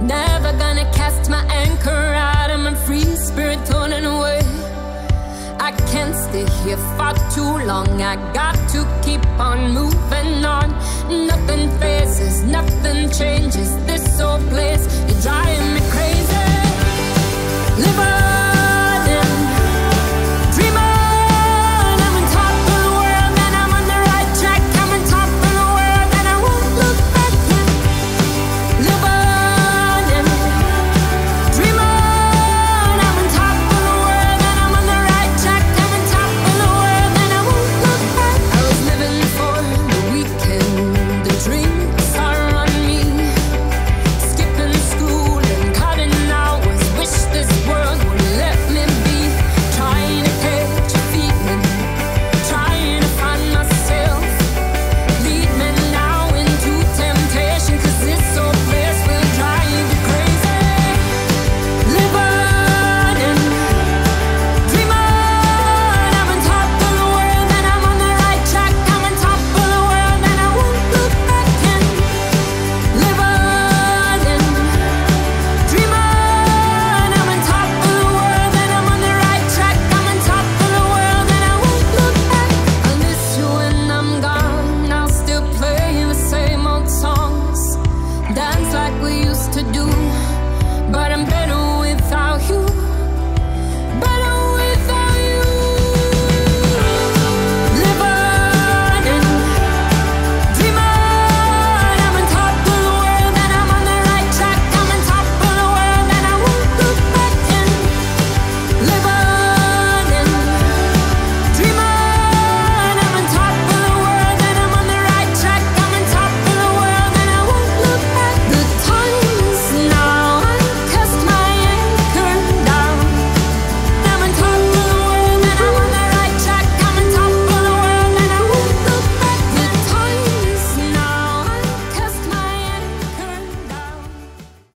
Never gonna cast my anchor out. I'm a free spirit turning away. I can't stay here for too long. I got to keep on moving on. Nothing phases, nothing changes.